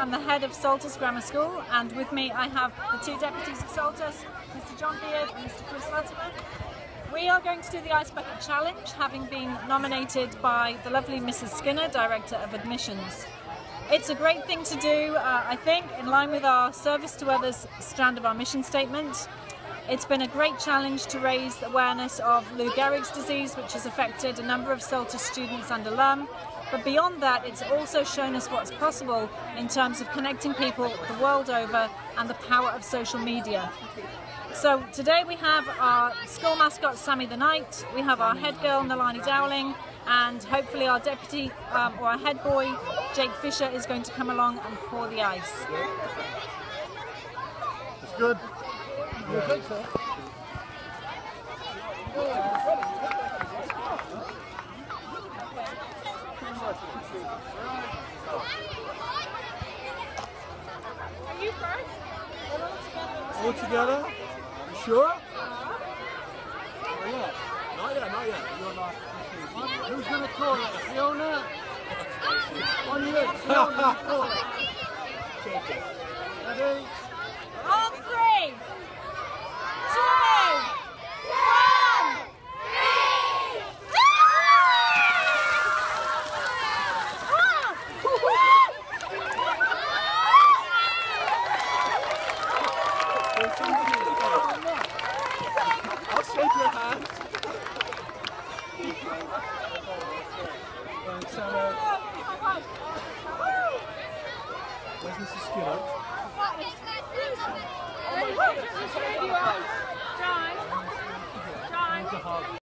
I'm the head of Saltus Grammar School and with me I have the two deputies of Saltus, Mr John Beard and Mr Chris Latimer. We are going to do the Ice Bucket Challenge having been nominated by the lovely Mrs Skinner, Director of Admissions. It's a great thing to do, uh, I think, in line with our service to others strand of our mission statement. It's been a great challenge to raise awareness of Lou Gehrig's disease, which has affected a number of Saltus students and alum, but beyond that, it's also shown us what's possible in terms of connecting people the world over and the power of social media. So today we have our school mascot Sammy the Knight, we have our head girl Nalani Dowling, and hopefully our deputy um, or our head boy Jake Fisher is going to come along and pour the ice. It's good. Are you first? All together? You sure? Oh, not yet. Not yet, not yet. You're not. Who's going to call it? Fiona? On lips. Fiona. Ready? Thanks, Anna. Where's Mrs. Skinner? John. John. It's a hug.